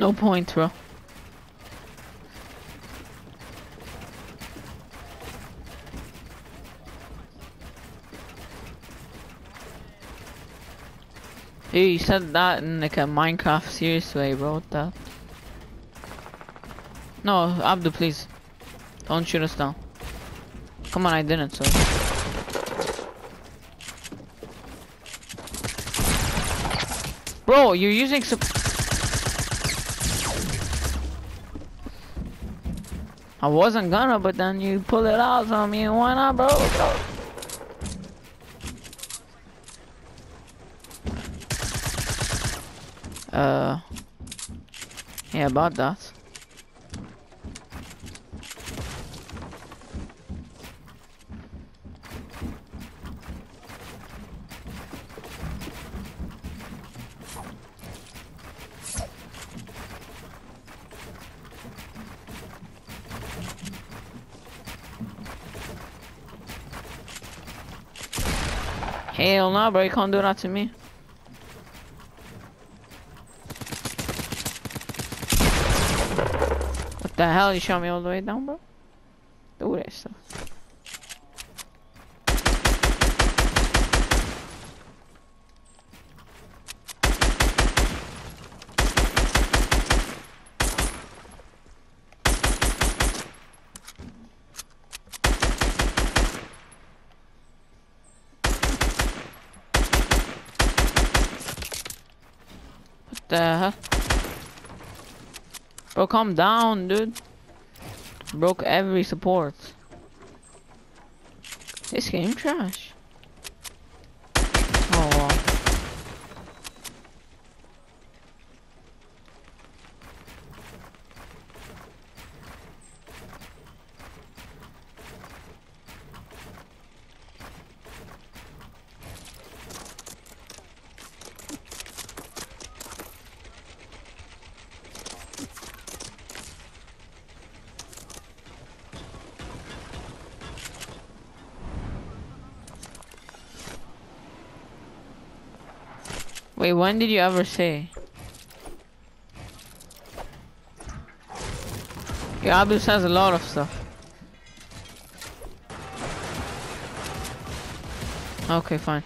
No point, bro. Hey, you said that in like a Minecraft serious way, bro. What the? No, Abdul, please. Don't shoot us down. Come on, I didn't, so. Bro, you're using some. I wasn't gonna, but then you pull it out on me, and why not, bro? bro? Uh, yeah, about that. Hell no, bro, you can't do that to me. What the hell? You shot me all the way down, bro? Do that stuff. The hell? Bro, calm down, dude. Broke every support. This game trash. Oh. Wait, when did you ever say? Your Abdul says a lot of stuff. Okay, fine.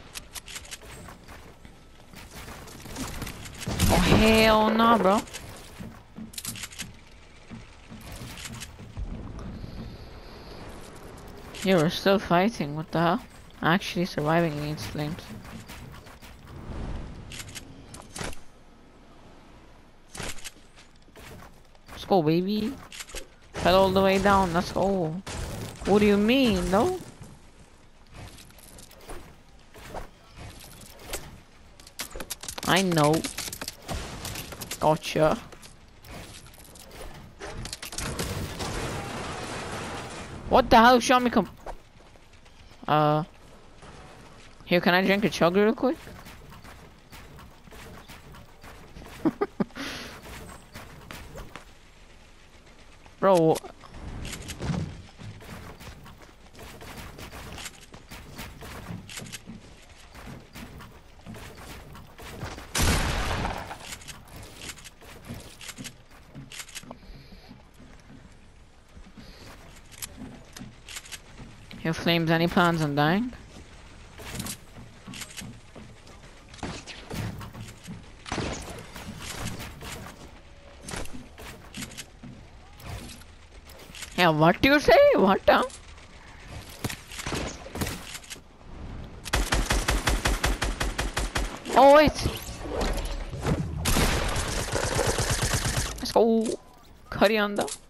Oh hell no, bro. You were still fighting, what the hell? Actually surviving against flames. Let's go, baby. Fell all the way down. Let's go. What do you mean, no? I know. Gotcha. What the hell? Show me come. Uh. Here, can I drink a chug real quick? Bro. Your flames, any plans on dying? Yeah, what do you say? What? Oh wait. Let's go. Curry on the.